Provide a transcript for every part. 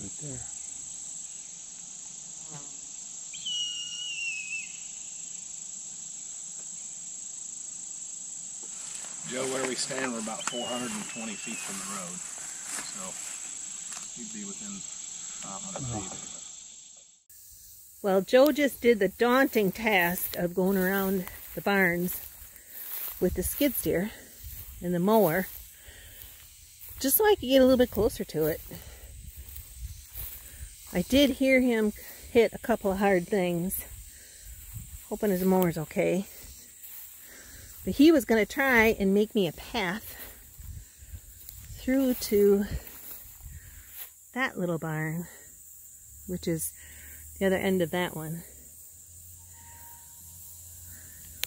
Right there. Joe, where we stand, we're about 420 feet from the road. So you'd be within 500 feet. Well, Joe just did the daunting task of going around the barns with the skid steer and the mower just so I could get a little bit closer to it. I did hear him hit a couple of hard things. Hoping his mower's okay. But he was going to try and make me a path through to that little barn, which is the other end of that one.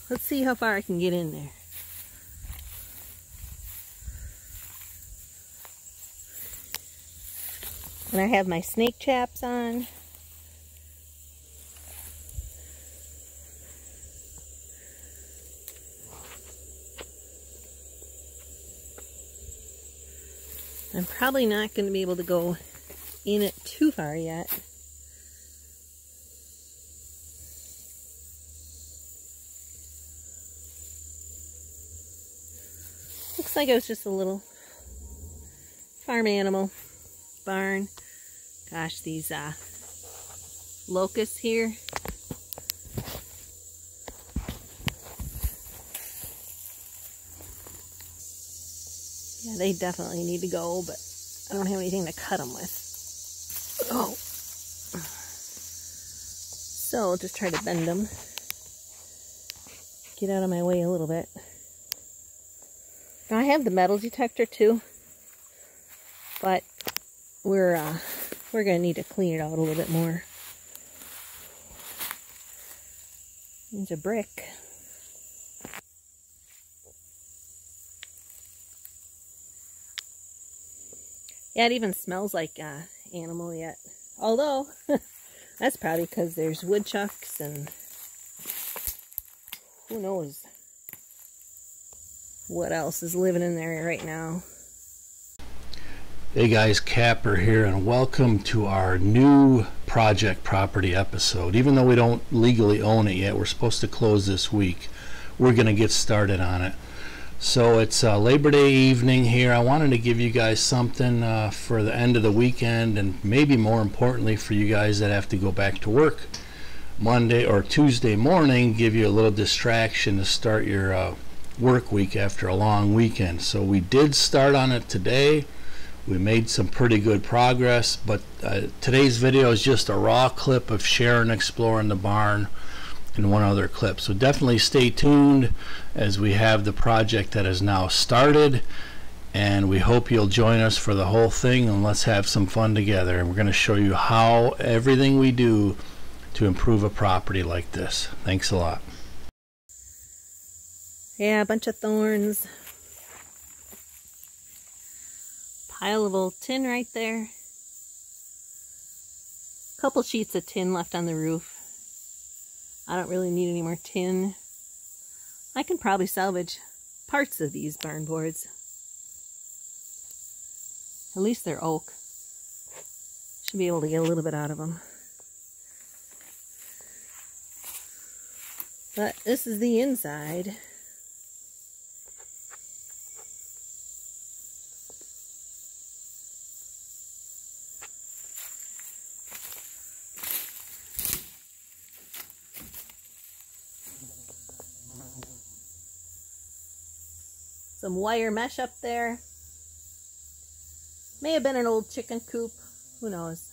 Let's see how far I can get in there. And I have my snake chaps on. I'm probably not going to be able to go in it too far yet. Looks like it was just a little farm animal barn. Gosh, these uh, locusts here. Yeah, they definitely need to go, but I don't have anything to cut them with. Oh. So I'll just try to bend them. Get out of my way a little bit. Now I have the metal detector too, we're uh, we're gonna need to clean it out a little bit more. There's a brick. Yeah, it even smells like uh, animal yet. Although, that's probably because there's woodchucks and who knows what else is living in there right now. Hey guys, Kapper here, and welcome to our new project property episode. Even though we don't legally own it yet, we're supposed to close this week. We're going to get started on it. So it's uh, Labor Day evening here. I wanted to give you guys something uh, for the end of the weekend, and maybe more importantly for you guys that have to go back to work Monday or Tuesday morning, give you a little distraction to start your uh, work week after a long weekend. So we did start on it today. We made some pretty good progress, but uh, today's video is just a raw clip of Sharon exploring the barn and one other clip. So definitely stay tuned as we have the project that has now started and we hope you'll join us for the whole thing and let's have some fun together and we're going to show you how everything we do to improve a property like this. Thanks a lot. Yeah, a bunch of thorns. Pile of old tin right there. A Couple sheets of tin left on the roof. I don't really need any more tin. I can probably salvage parts of these barn boards. At least they're oak. Should be able to get a little bit out of them. But this is the inside. Some wire mesh up there. May have been an old chicken coop. Who knows?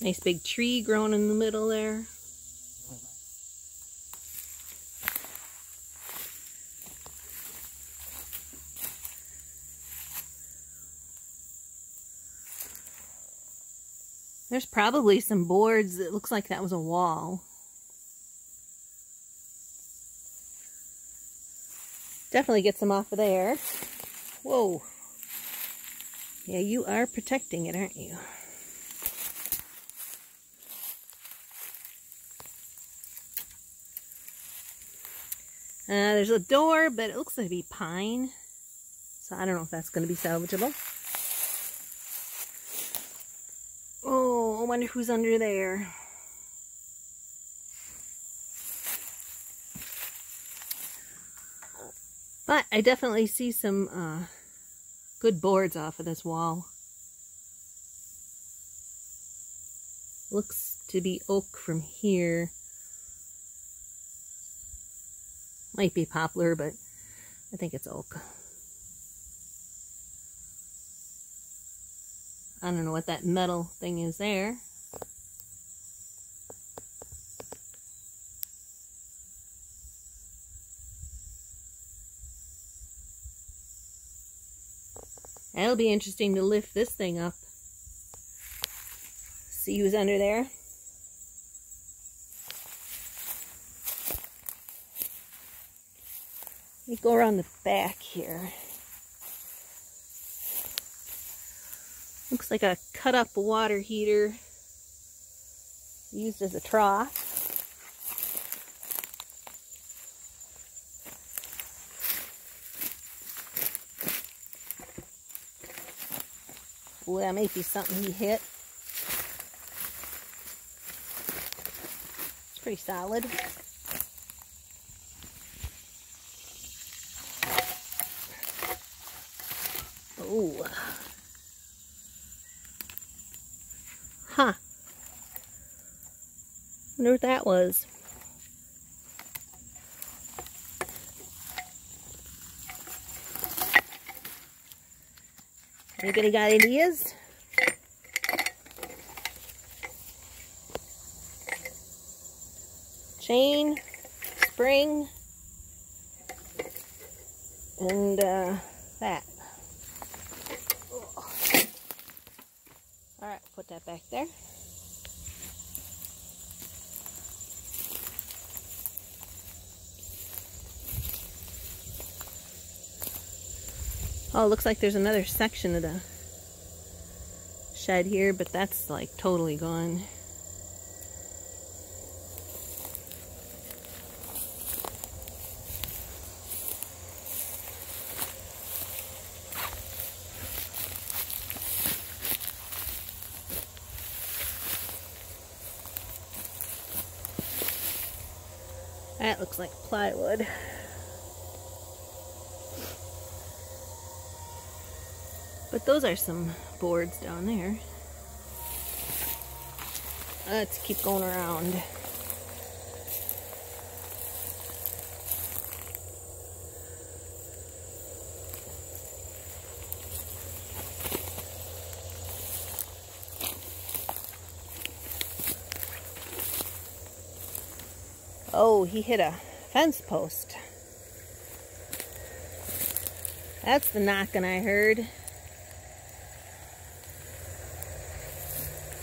Nice big tree growing in the middle there. There's probably some boards. It looks like that was a wall. Definitely get some off of there. Whoa. Yeah, you are protecting it, aren't you? Uh, there's a door, but it looks like to be pine. So I don't know if that's going to be salvageable. Oh, I wonder who's under there. But I definitely see some uh, good boards off of this wall. Looks to be oak from here. Might be poplar, but I think it's oak. I don't know what that metal thing is there. That'll be interesting to lift this thing up. See who's under there. Let me go around the back here. Looks like a cut up water heater used as a trough. Ooh, that might be something he hit. It's pretty solid. Oh. Huh. Wonder what that was. Anybody got ideas? Chain, spring, and uh, that. Alright, put that back there. Oh, looks like there's another section of the shed here, but that's like totally gone. That looks like plywood. But those are some boards down there. Let's keep going around. Oh, he hit a fence post. That's the knocking I heard.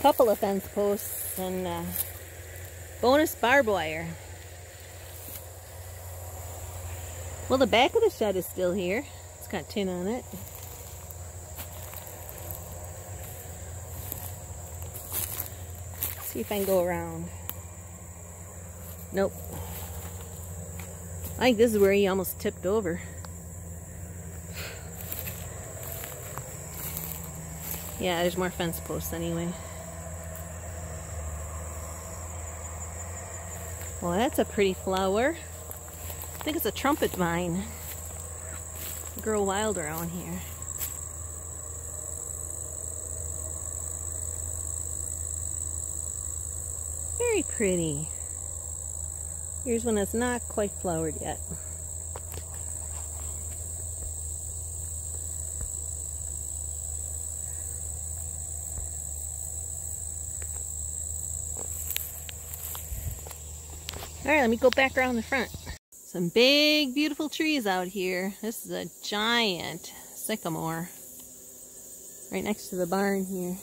Couple of fence posts and uh, bonus barbed wire. Well, the back of the shed is still here. It's got tin on it. see if I can go around. Nope. I think this is where he almost tipped over. Yeah, there's more fence posts anyway. Well, that's a pretty flower. I think it's a trumpet vine. Grow wild around here. Very pretty. Here's one that's not quite flowered yet. All right, let me go back around the front. Some big, beautiful trees out here. This is a giant sycamore right next to the barn here.